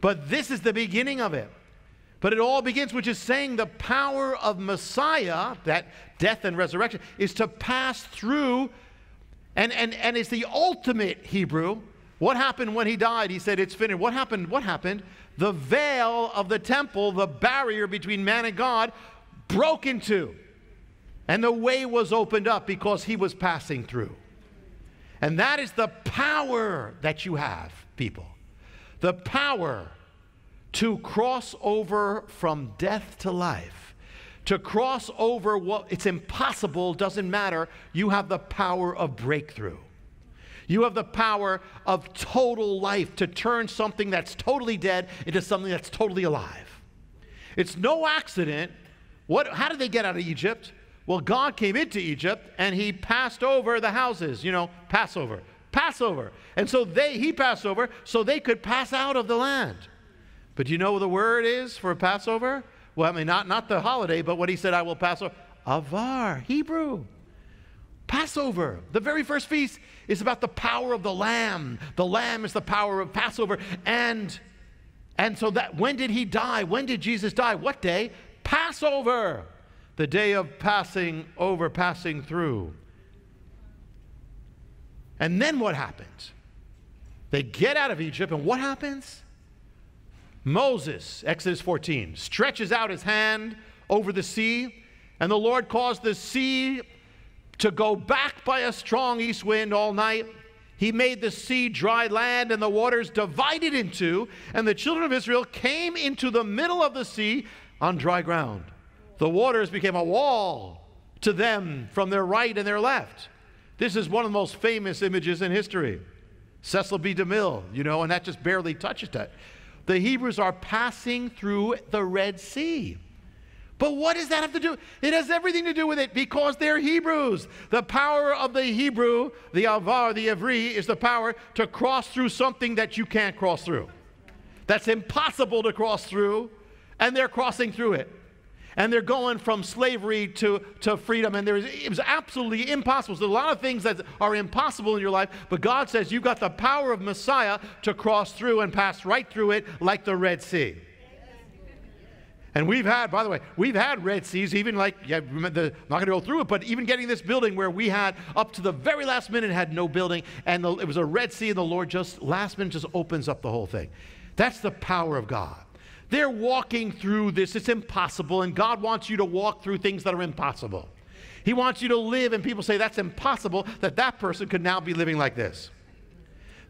But this is the beginning of it. But it all begins, which is saying the power of Messiah, that death and resurrection, is to pass through, and, and, and it's the ultimate Hebrew. What happened when he died? He said, It's finished. What happened? What happened? The veil of the temple, the barrier between man and God, broke in two. And the way was opened up because he was passing through. And that is the power that you have, people. The power to cross over from death to life. To cross over what it's impossible doesn't matter. You have the power of breakthrough. You have the power of total life to turn something that's totally dead into something that's totally alive. It's no accident. What, how did they get out of Egypt? Well, God came into Egypt and he passed over the houses, you know, Passover. Passover. And so they he passed over so they could pass out of the land. But do you know what the word is for Passover? Well, I mean not not the holiday, but what he said I will pass over. Avar, Hebrew. Passover, the very first feast is about the power of the lamb. The lamb is the power of Passover and and so that when did he die? When did Jesus die? What day? Passover the day of passing over, passing through. And then what happens? They get out of Egypt, and what happens? Moses, Exodus 14, stretches out his hand over the sea, and the Lord caused the sea to go back by a strong east wind all night. He made the sea dry land, and the waters divided in two, and the children of Israel came into the middle of the sea on dry ground the waters became a wall to them from their right and their left. This is one of the most famous images in history. Cecil B. DeMille, you know, and that just barely touches that. The Hebrews are passing through the Red Sea. But what does that have to do? It has everything to do with it because they're Hebrews. The power of the Hebrew, the Avar, the Ivri, is the power to cross through something that you can't cross through. That's impossible to cross through, and they're crossing through it and they're going from slavery to, to freedom. And there's, it was absolutely impossible. So, a lot of things that are impossible in your life, but God says you've got the power of Messiah to cross through and pass right through it like the Red Sea. And we've had, by the way, we've had Red Seas, even like, yeah, the, I'm not going to go through it, but even getting this building where we had up to the very last minute had no building, and the, it was a Red Sea, and the Lord just, last minute, just opens up the whole thing. That's the power of God. They're walking through this. It's impossible, and God wants you to walk through things that are impossible. He wants you to live, and people say that's impossible, that that person could now be living like this.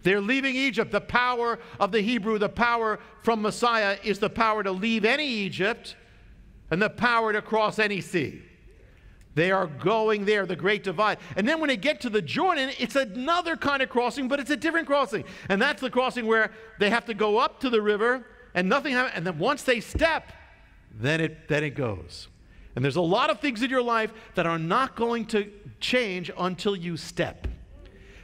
They're leaving Egypt. The power of the Hebrew, the power from Messiah, is the power to leave any Egypt and the power to cross any sea. They are going there, the great divide. And then when they get to the Jordan, it's another kind of crossing, but it's a different crossing. And that's the crossing where they have to go up to the river and nothing happens. And then once they step, then it, then it goes. And there's a lot of things in your life that are not going to change until you step.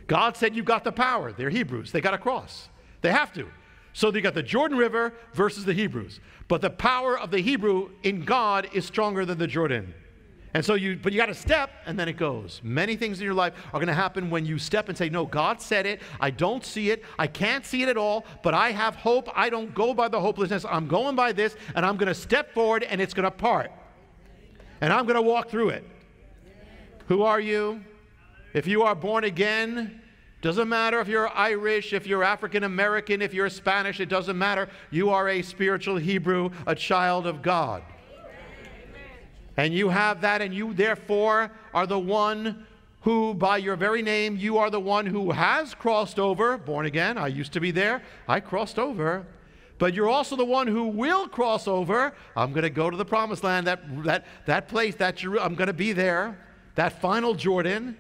God said you've got the power. They're Hebrews. They got to cross. They have to. So you got the Jordan River versus the Hebrews. But the power of the Hebrew in God is stronger than the Jordan. And so you, but you got to step and then it goes. Many things in your life are going to happen when you step and say, No, God said it. I don't see it. I can't see it at all, but I have hope. I don't go by the hopelessness. I'm going by this and I'm going to step forward and it's going to part. And I'm going to walk through it. Who are you? If you are born again, doesn't matter if you're Irish, if you're African American, if you're Spanish, it doesn't matter. You are a spiritual Hebrew, a child of God. And you have that, and you therefore are the one who, by your very name, you are the one who has crossed over, born again. I used to be there, I crossed over. But you're also the one who will cross over. I'm going to go to the promised land, that, that, that place, that I'm going to be there, that final Jordan.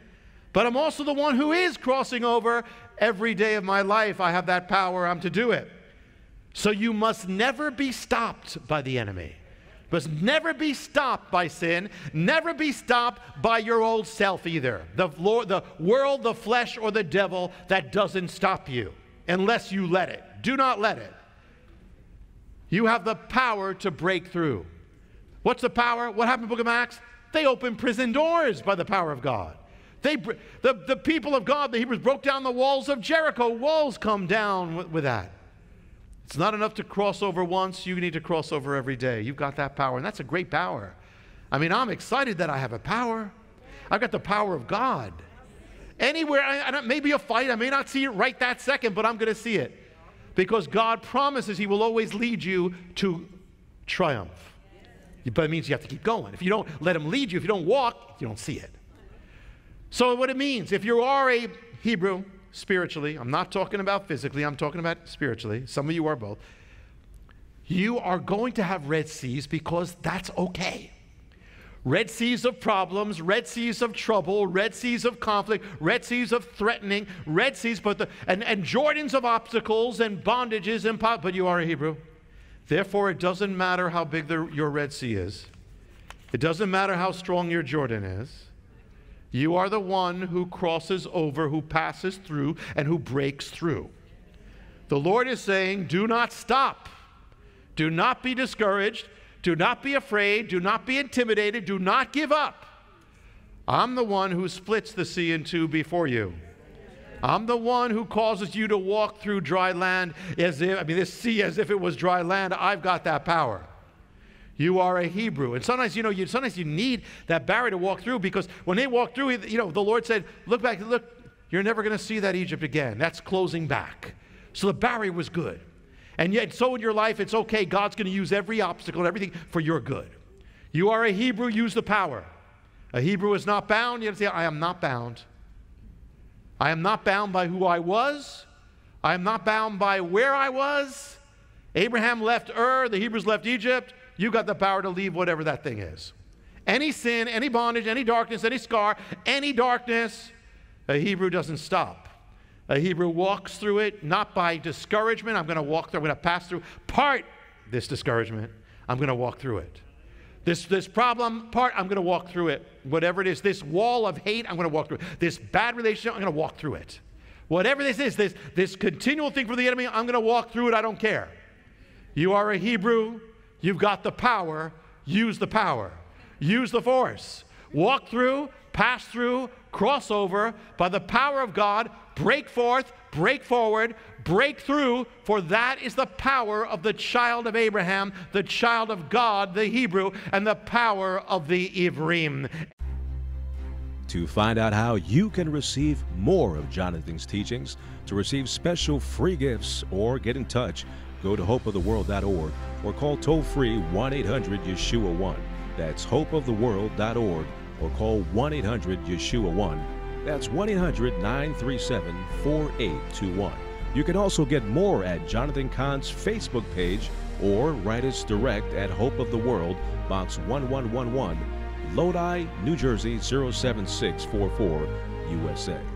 But I'm also the one who is crossing over every day of my life. I have that power, I'm to do it. So you must never be stopped by the enemy must never be stopped by sin, never be stopped by your old self either. The, Lord, the world, the flesh, or the devil, that doesn't stop you unless you let it. Do not let it. You have the power to break through. What's the power? What happened in the book of Acts? They opened prison doors by the power of God. They, the, the people of God, the Hebrews, broke down the walls of Jericho. Walls come down with, with that. It's not enough to cross over once, you need to cross over every day. You've got that power, and that's a great power. I mean, I'm excited that I have a power. I've got the power of God. Anywhere, I, maybe a fight, I may not see it right that second, but I'm going to see it. Because God promises He will always lead you to triumph. But it means you have to keep going. If you don't let Him lead you, if you don't walk, you don't see it. So, what it means, if you are a Hebrew spiritually, I'm not talking about physically, I'm talking about spiritually. Some of you are both. You are going to have Red Seas because that's okay. Red seas of problems, red seas of trouble, red seas of conflict, red seas of threatening, red seas, but the, and, and Jordans of obstacles and bondages and pot, but you are a Hebrew. Therefore, it doesn't matter how big the, your Red Sea is. It doesn't matter how strong your Jordan is. You are the one who crosses over, who passes through, and who breaks through. The Lord is saying, do not stop. Do not be discouraged. Do not be afraid. Do not be intimidated. Do not give up. I'm the one who splits the sea in two before you. I'm the one who causes you to walk through dry land as if, I mean, this sea as if it was dry land. I've got that power. You are a Hebrew. And sometimes, you know, you, sometimes you need that barrier to walk through because when they walk through, you know, the Lord said, look back, look, you're never going to see that Egypt again. That's closing back. So the barrier was good. And yet, so in your life, it's okay. God's going to use every obstacle and everything for your good. You are a Hebrew, use the power. A Hebrew is not bound. You say, I am not bound. I am not bound by who I was. I am not bound by where I was. Abraham left Ur, the Hebrews left Egypt. You got the power to leave whatever that thing is. Any sin, any bondage, any darkness, any scar, any darkness, a Hebrew doesn't stop. A Hebrew walks through it not by discouragement. I'm going to walk through, I'm going to pass through part this discouragement. I'm going to walk through it. This, this problem part, I'm going to walk through it. Whatever it is, this wall of hate, I'm going to walk through it. This bad relationship, I'm going to walk through it. Whatever this is, this, this continual thing for the enemy, I'm going to walk through it. I don't care. You are a Hebrew. You've got the power. Use the power. Use the force. Walk through, pass through, cross over by the power of God, break forth, break forward, break through, for that is the power of the child of Abraham, the child of God, the Hebrew, and the power of the Ivrim. To find out how you can receive more of Jonathan's teachings, to receive special free gifts, or get in touch, go to hopeoftheworld.org or call toll free 1 800 Yeshua 1. That's hopeoftheworld.org or call 1 800 Yeshua 1 that's 1 800 937 4821. You can also get more at Jonathan Cahn's Facebook page or write us direct at Hope of the World, Box 1111, Lodi, New Jersey 07644, USA.